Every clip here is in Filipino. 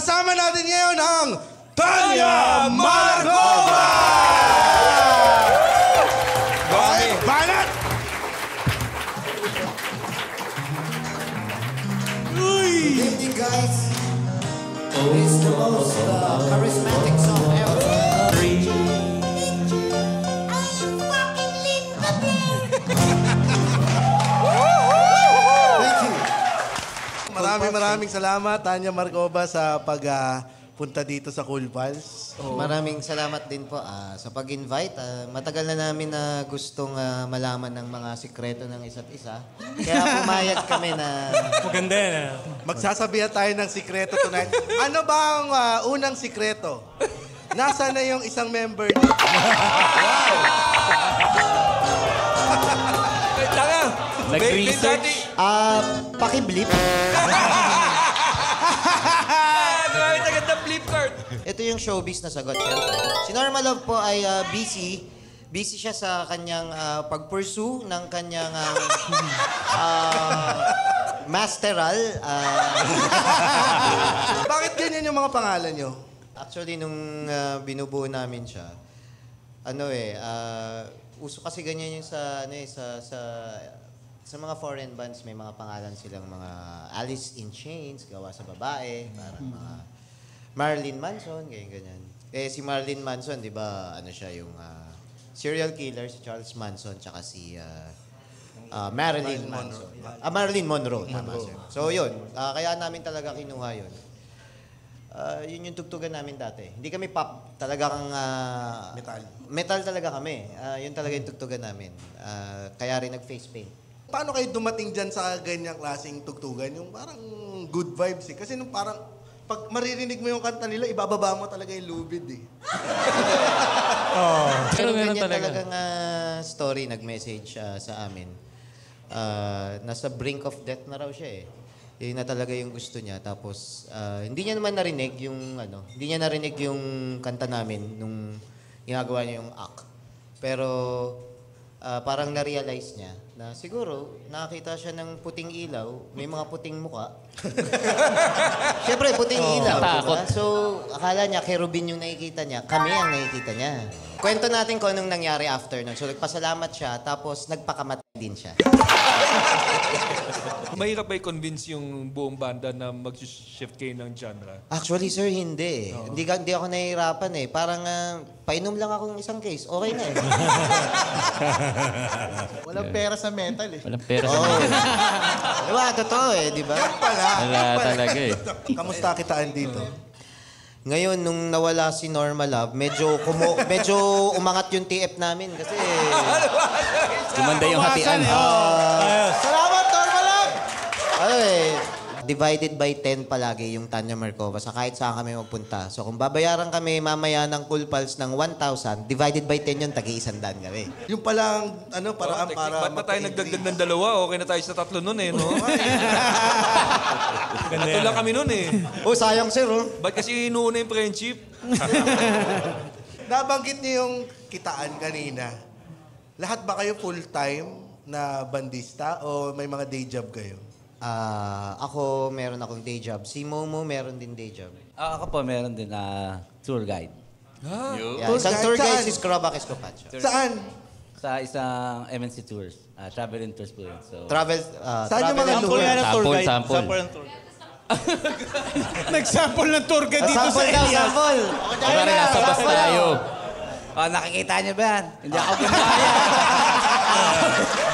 Kasama natin ngayon ang Tanya Marcova! Okay, banat! Good evening, guys. It's the most uh, charismatic song ever. Maraming salamat, Tanya Marcova, sa pagpunta dito sa Cool Pals. Maraming salamat din po ah, sa pag-invite. Ah, matagal na namin na gustong ah, malaman ng mga sikreto ng isa't isa. Kaya pumayag kami na Maganda yan. ah. Magsasabihan tayo ng sikreto tonight. Ano ba ang ah, unang sikreto? Nasaan na yung isang member dito? Wait lang ah. Nag-research. ah, pakiblip. Ito yung showbiz na sagot, syempre. Si Norma Love po ay ah, busy. Busy siya sa kanyang ah, pag-pursue ng kanyang ah, ah, masteral. ah, Bakit ganyan yung mga pangalan nyo? Actually, nung ah, binubuo namin siya, ano eh, ah, uso kasi ganyan yung sa, ano eh, sa, sa, sa mga foreign bands, may mga pangalan silang mga Alice in Chains, gawa sa babae, parang mga Marilyn Manson, ganyan, ganyan. Eh, si Marilyn Manson, di ba, ano siya, yung ah, serial killer, si Charles Manson, tsaka si ah, ah, Marilyn Manson. Ah, Marilyn Monroe, tama sir. So, yun. ah, kaya namin talaga kinuha yun. Ah, yun yung tugtugan namin dati. Hindi kami pop, talagang ah, Metal. Metal talaga kami. Ah, yun talaga yung tugtugan namin. Ah, kaya rin nag-face paint. Paano kayo dumating dyan sa ganyang klaseng tugtugan? Yung parang good vibes eh. Kasi nung parang pag maririnig mo yung kanta nila, ibababa mo talaga yung lubid eh. Pero meron ganyan talaga. talagang ah, story nag-message ah, sa amin. Ah, nasa brink of death na raw siya eh. Yun na talaga yung gusto niya. Tapos, ah, hindi niya naman narinig yung, ano, hindi niya narinig yung kanta namin nung ginagawa niya yung act. Pero, ah, parang na-realize niya na siguro nakakita siya ng puting ilaw, may mga puting muka. Siyempre, puting ilaw. Natakot. diba? So, akala niya, kerubin yung nakikita niya. Kami ang nakikita niya. Kwento natin kung anong nangyari after nun. So, nagpasalamat siya, tapos nagpakamatay din siya. Mahirap ba i-convince yung buong banda na mag-shift kayo ng genre? Actually, sir, hindi. eh. Hindi, ka, hindi ako nahihirapan eh. Parang, ah, painom lang ako ng isang case. Okay na eh. Walang pera sa metal eh. Walang pera sa Oo. diba? Totoo eh, di ba? Wala talaga eh. Kamusta kitaan dito? Ngayon, nung nawala si Norma Love, medyo, kumu medyo umangat yung TF namin kasi... Gumanda yung hatian. Salamat, Norma Love! Ano eh, divided by 10 palagi yung Tanya Markova sa kahit saan kami magpunta. So kung babayaran kami mamaya ng Cool Pals ng 1,000, divided by 10 yun, tagi-isandaan kami. Yung palang, ano, paraan Oh, para... Ba't na tayo nagdagdag ng dalawa? Okay na tayo sa tatlo nun eh, no? Tatlo lang kami nun eh. Oh, sayang sir, oh. Ba't kasi inuuna yung friendship? Nabanggit niyo yung kitaan kanina. Lahat ba kayo full-time na bandista o may mga day job kayo? Ah, ako, meron akong day job. Si Momo, meron din day job. Ah, ako po meron din na tour guide. Yeah, Tour isang guide, tour guide saan? si Scrobac Escopacho. Saan? Sa isang MNC Tours. Ah, travel and tours po yun. So, Travel, ah, Saan yung travel mga and- lugar? Sample, sample. Nag-sample ng tour guide dito sa Sample daw, Elias. sample. Rin nasa bus tayo. ah, nakikita niyo ba yan? Hindi ako gumaya.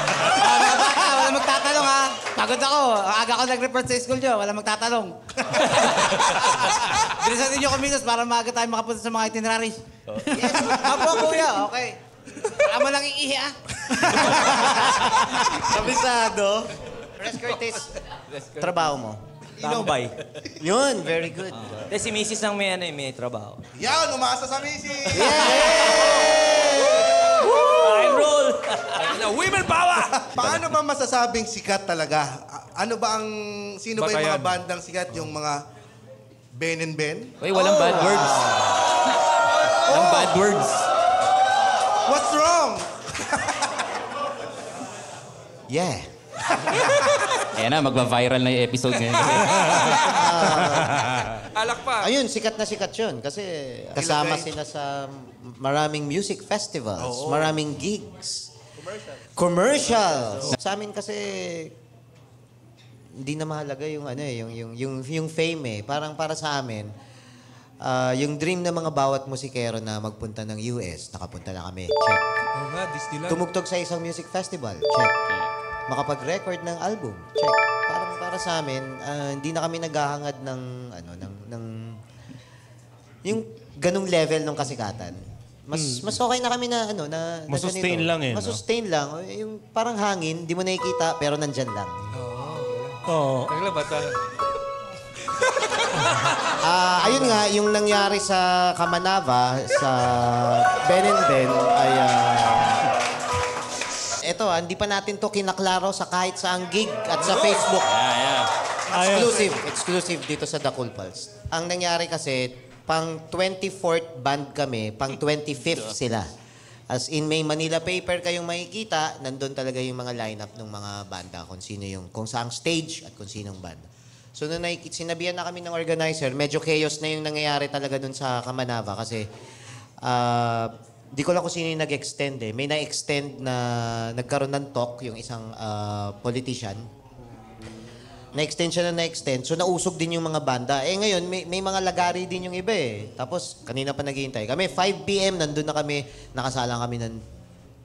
Pagod ako. Aga ako nag-report sa school nyo. Wala magtatanong. Bilisan ninyo kumilos para maaga tayo makapunta sa mga itineraries. Yes. Apo, kuya. Okay. Mo lang iihi ah. Kabisado. Press Curtis, trabaho mo. Tambay. Yun, very good. Kasi si Mrs. ang may, ano, eh, may trabaho. Yan, umasa sa misi! I Na, women power! Paano ba masasabing sikat talaga? A- Ano ba ang... Sino ba yung mga bandang sikat? Yung mga Ben and Ben? Uy, walang bad words. Walang bad words. What's wrong? Yeah. Ayan na, magva-viral na yung episode ngayon. Alak pa. Ayun, sikat na sikat yun. Kasi kasama Ilagay. sila sa maraming music festivals, maraming gigs. Commercials. Sa amin kasi hindi na mahalaga yung ano eh, yung yung yung yung fame eh. Parang para sa amin ah, yung dream ng mga bawat musikero na magpunta ng US, nakapunta na kami. Check. Oo nga, Disneyland. Tumugtog sa isang music festival. Check. Makapag-record ng album. Check. Parang para sa amin, ah, hindi na kami naghahangad ng ano ng ng yung ganung level ng kasikatan. Mas mas okay na kami na ano na na Masustain ganito. lang eh, no? Masustain lang. Yung parang hangin, di mo nakikita pero nandyan lang. Oo. Tagla ba? ta- Ah, ayun nga, yung nangyari sa Kamanava, sa Ben and Ben, ay... ah, eto, ah, hindi pa natin to kinaklaro sa kahit saang gig at sa Facebook. Exclusive. Exclusive dito sa The Cool Pulse. Ang nangyari kasi, pang 24th band kami, pang 25th sila. As in, may Manila paper kayong makikita, nandun talaga yung mga lineup ng mga banda, kung sino yung, kung saang stage at kung sinong band. So, nung nakikita, sinabihan na kami ng organizer, medyo chaos na yung nangyayari talaga dun sa Kamanava kasi ah, di ko lang kung sino yung nag-extend eh. May na-extend na nagkaroon ng talk yung isang ah, politician na-extend siya na na-extend. So, nausog din yung mga banda. Eh, ngayon, may, may mga lagari din yung iba eh. Tapos, kanina pa naghihintay. Kami, 5 p.m., nandun na kami. Nakasala kami ng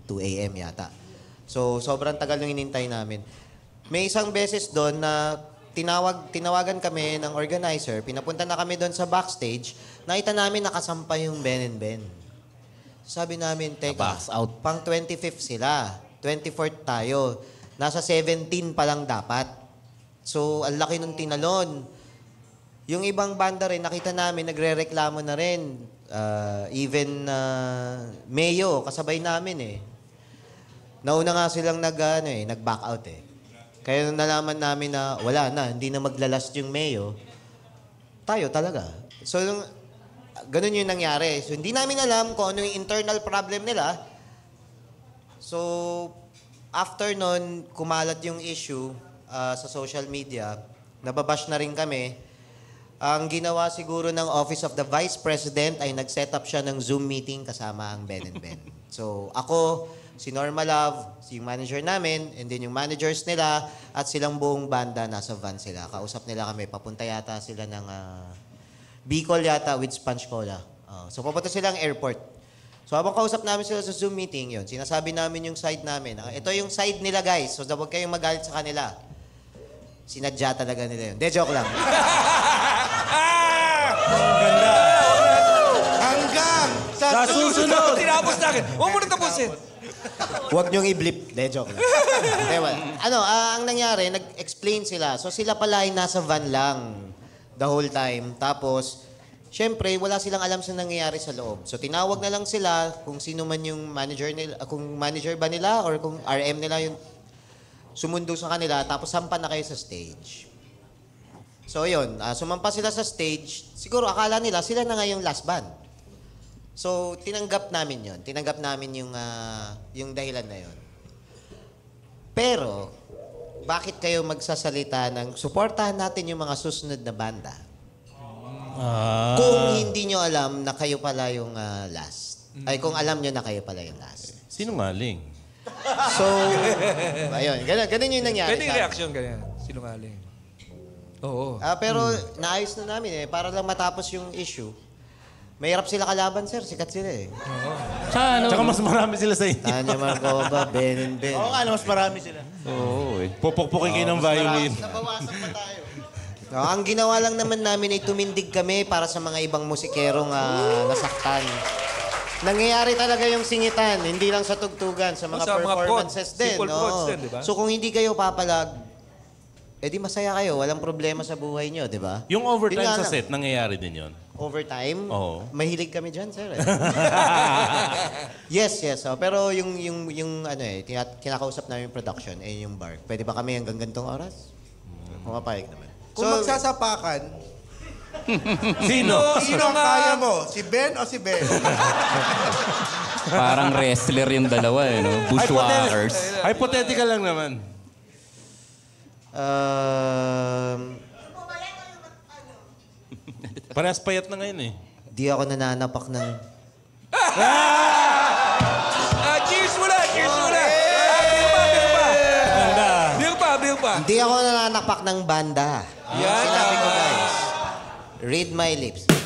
2 a.m. yata. So, sobrang tagal yung inintay namin. May isang beses doon na tinawag, tinawagan kami ng organizer. Pinapunta na kami doon sa backstage. Nakita namin nakasampa yung Ben and Ben. Sabi namin, teka, out. pang 25th sila. 24th tayo. Nasa 17 pa lang dapat. So, ang laki nung tinalon. Yung ibang banda rin, nakita namin, nagre-reklamo na rin. Ah, even uh, Mayo, kasabay namin eh. Nauna nga silang nag, ano, eh, nag-back out eh. Kaya nung nalaman namin na wala na, hindi na maglalast yung Mayo, tayo talaga. So, nung, ganun yung nangyari. So, hindi namin alam kung ano yung internal problem nila. So, after nun, kumalat yung issue ah, sa social media, nababash na rin kami. Ang ginawa siguro ng Office of the Vice President ay nag-set up siya ng Zoom meeting kasama ang Ben and Ben. So, ako, si Norma Love, si yung manager namin, and then yung managers nila, at silang buong banda, nasa van sila. Kausap nila kami, papunta yata sila ng ah, Bicol yata with Sponge Cola. Oh, so, papunta silang airport. So habang kausap namin sila sa Zoom meeting yun, sinasabi namin yung side namin. Ah, Ito yung side nila guys, so huwag kayong magalit sa kanila. Sinadya talaga nila yun. De, joke lang. Hanggang sa, Sa susunod! Tinapos na akin. Huwag mo na tapusin. Huwag niyong i-blip. De, joke lang. De, well, ano, ah, ang nangyari, nag-explain sila. So sila pala ay nasa van lang the whole time. Tapos, syempre, wala silang alam sa nangyayari sa loob. So tinawag na lang sila kung sino man yung manager nila, ah, kung manager ba nila or kung RM nila yung sumundo sa kanila, tapos sampa na kayo sa stage. So yun, ah, sumampa sila sa stage, siguro akala nila sila na nga yung last band. So tinanggap namin yon, tinanggap namin yung, ah, yung dahilan na yon. Pero, bakit kayo magsasalita ng suportahan natin yung mga susunod na banda? Kung hindi nyo alam na kayo pala yung ah, last. Ay, kung alam nyo na kayo pala yung last. Sinungaling. So, ayun, ganun, ganun yung nangyari. Pwede sa yung reaction ganyan. Sinungaling. Oo. Ah, pero naayos na namin eh. Para lang matapos yung issue. Mahirap sila kalaban, sir. Sikat sila eh. Sa ano? Tsaka mas marami sila sa inyo. Tanya Marcova, Ben and Ben. Oo nga, mas marami sila. Oo eh. Pupukpukin kayo ng violin. Nabawasan pa tayo. No, ang ginawa lang naman namin ay tumindig kami para sa mga ibang musikerong ah, nasaktan. Nangyayari talaga yung singitan, hindi lang sa tugtugan, sa mga sa mga performances din. simple no? din, di ba? So kung hindi kayo papalag, edi masaya kayo, walang problema sa buhay nyo, di ba? Yung overtime Yun sa set, nangyayari din yon. Overtime? Oo. Mahilig kami dyan, sir. eh. yes, yes. oh. pero yung, yung, yung ano eh, tina- kinakausap namin yung production, eh yung bar. Pwede ba kami hanggang gantong oras? Pumapayag naman. Kung magsasapakan, Sino? sino ang kaya mo? Si Ben o si Ben? Parang wrestler yung dalawa eh, no? Bushwhackers. Hypothetical lang naman. Um, Parehas payat na ngayon eh. Di ako nananapak ng... Ah, cheers muna! Cheers muna! Ah, beer pa, beer pa! Beer pa! Hindi ako nananapak ng banda. Yan, Sinabi ko guys. Read my lips.